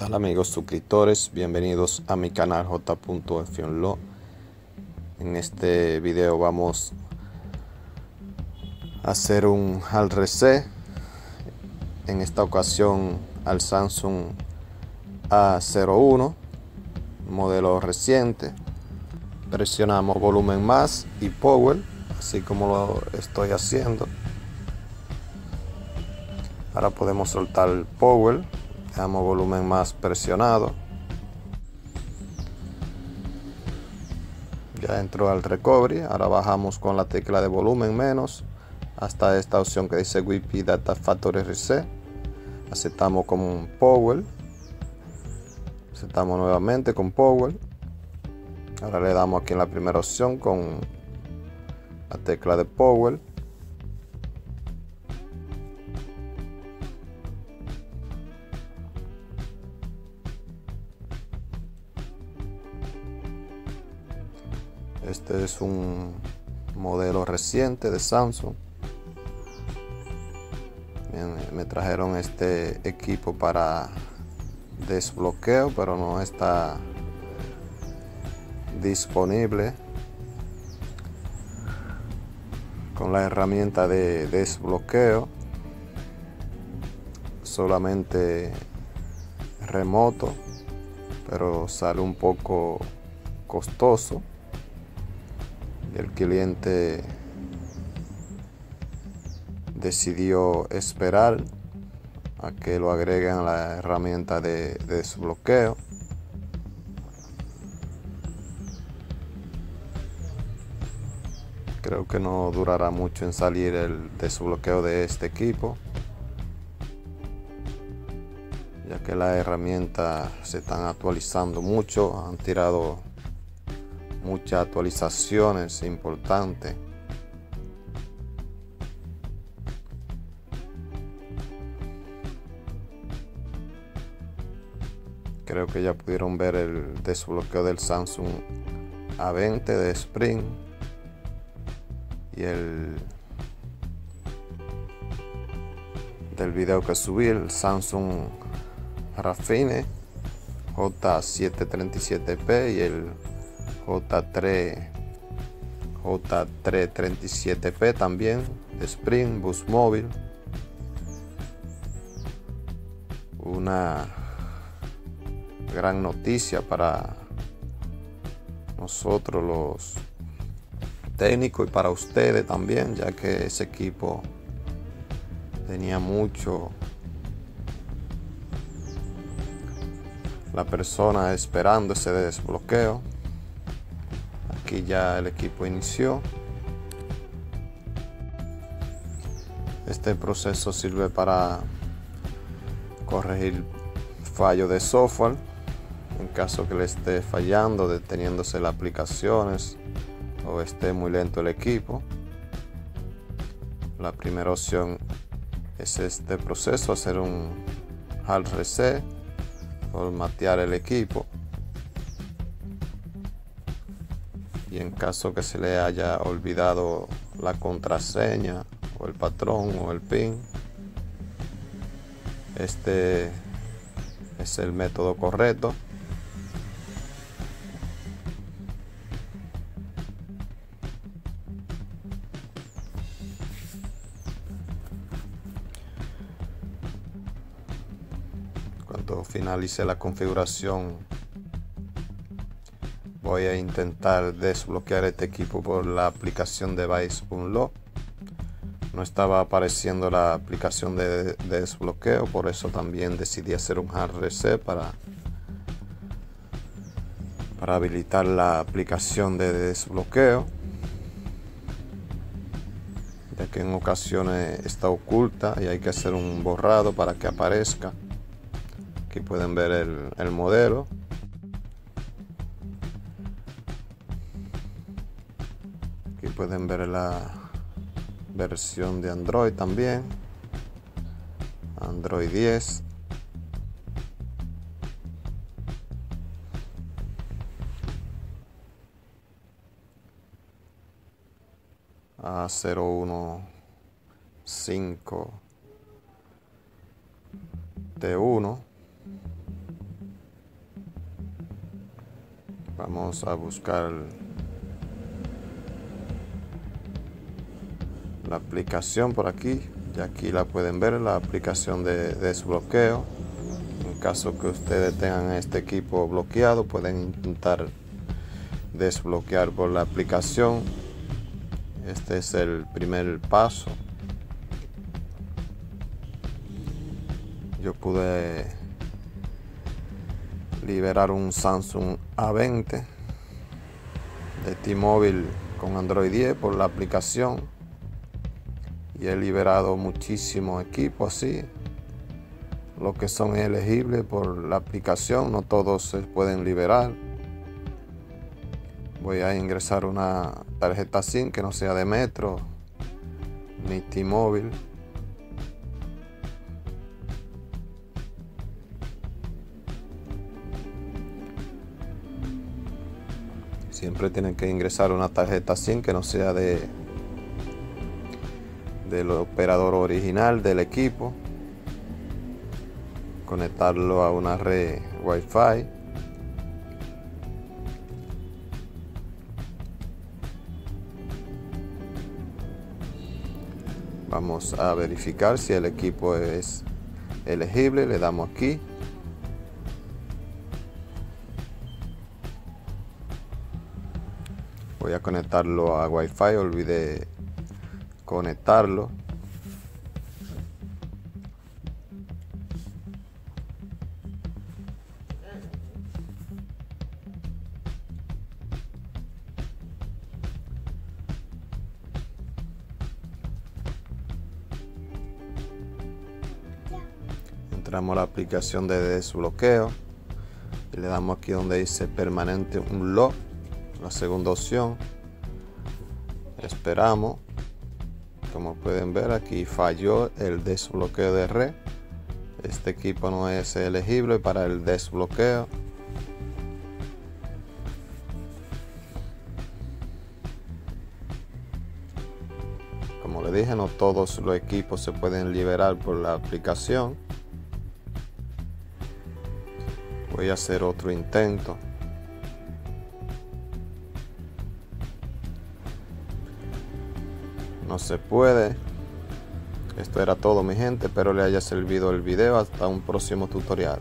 amigos suscriptores? Bienvenidos a mi canal J.Fionlo. En este video vamos a hacer un al reset. En esta ocasión al Samsung A01, modelo reciente. Presionamos volumen más y power, así como lo estoy haciendo. Ahora podemos soltar el power damos volumen más presionado. Ya entró al recovery ahora bajamos con la tecla de volumen menos hasta esta opción que dice WIPI Data Factory Reset. Aceptamos con Power aceptamos nuevamente con Power ahora le damos aquí en la primera opción con la tecla de Power Este es un modelo reciente de Samsung. Me trajeron este equipo para desbloqueo, pero no está disponible con la herramienta de desbloqueo. Solamente remoto, pero sale un poco costoso el cliente decidió esperar a que lo agreguen a la herramienta de, desbloqueo. Creo que no durará mucho en salir el desbloqueo de este equipo, ya que las herramientas se están actualizando mucho, han tirado muchas actualizaciones importantes. Creo que ya pudieron ver el desbloqueo del Samsung A20 de Spring y el del video que subí, el Samsung Rafine J737P y el J3 J337P también de Spring Bus Móvil. Una gran noticia para nosotros los técnicos y para ustedes también ya que ese equipo tenía mucho la persona esperando ese desbloqueo Aquí ya el equipo inició. Este proceso sirve para corregir fallo de software en caso que le esté fallando, deteniéndose las aplicaciones o esté muy lento el equipo. La primera opción es este proceso, hacer un hard reset, formatear el equipo. Y en caso que se le haya olvidado la contraseña o el patrón o el pin este es el método correcto. Cuando finalice la configuración voy a intentar desbloquear este equipo por la aplicación de Vice Unlock. No estaba apareciendo la aplicación de, desbloqueo por eso también decidí hacer un hard para para habilitar la aplicación de desbloqueo ya que en ocasiones está oculta y hay que hacer un borrado para que aparezca. Aquí pueden ver el modelo pueden ver la versión de Android también. Android 10. A015 T1. Vamos a buscar la aplicación por aquí. Y aquí la pueden ver, la aplicación de desbloqueo. En caso que ustedes tengan este equipo bloqueado, pueden intentar desbloquear por la aplicación. Este es el primer paso. Yo pude liberar un Samsung A20 de T-Mobile con Android 10 por la aplicación y he liberado muchísimos equipos así. Los que son elegibles por la aplicación no todos se pueden liberar. Voy a ingresar una tarjeta SIM que no sea de Metro ni T-Mobile. Siempre tienen que ingresar una tarjeta SIM que no sea de del operador original del equipo conectarlo a una red wifi. Vamos a verificar si el equipo es elegible le damos aquí. Voy a conectarlo a wifi olvidé conectarlo. Entramos a la aplicación de desbloqueo y le damos aquí donde dice permanente un lock la segunda opción. Esperamos como pueden ver aquí falló el desbloqueo de red este equipo no es elegible para el desbloqueo. Como le dije no todos los equipos se pueden liberar por la aplicación. Voy a hacer otro intento no se puede. Esto era todo mi gente, espero le haya servido el video. Hasta un próximo tutorial.